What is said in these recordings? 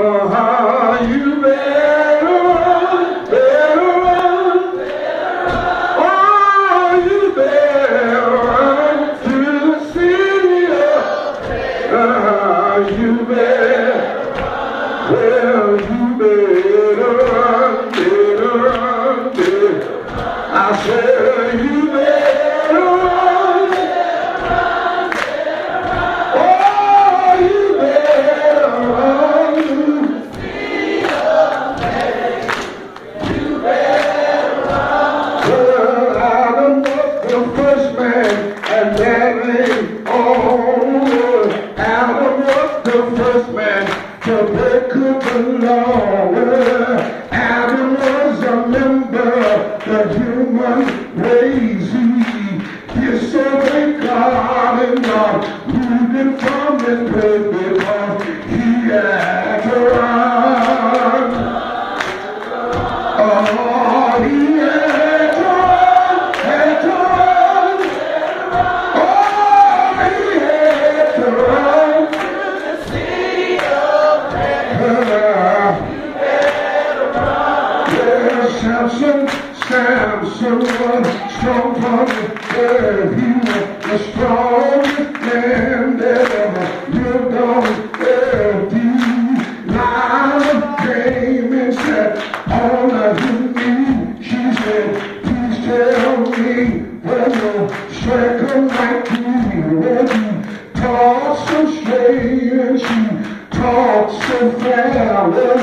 Uh-huh, you better his place because he had to run. Oh, he had to run, had to run. Oh, he had to run. Samson, Samson was strong from the earth. He fair. Well,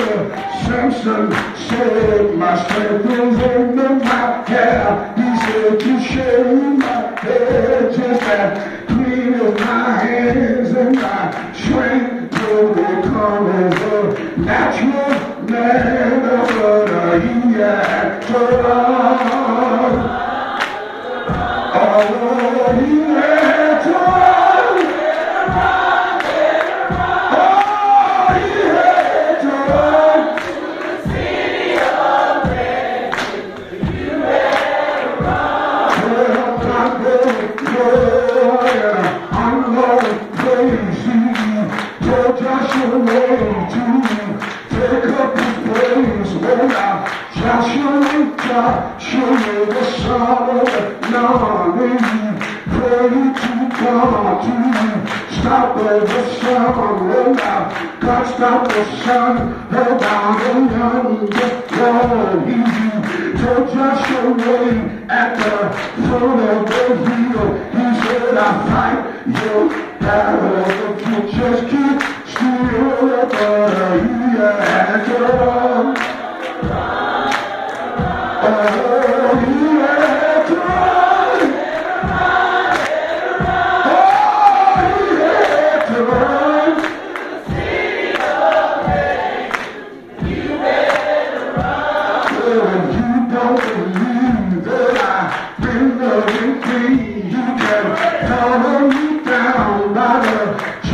Samson said, my strength is in my hair. He said, you shave now, Joshua, Joshua, the son of Nun, pray to God to stop the sun. Well, now, God stop the sun. Hold down the young, He told Joshua way at the foot of the hill. He said, I fight your battle, but you just keep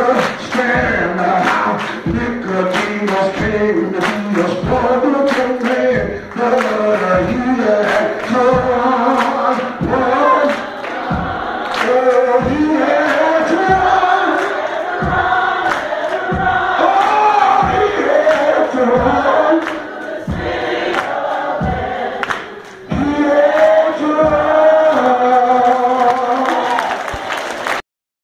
understand how Nicodemus came pain.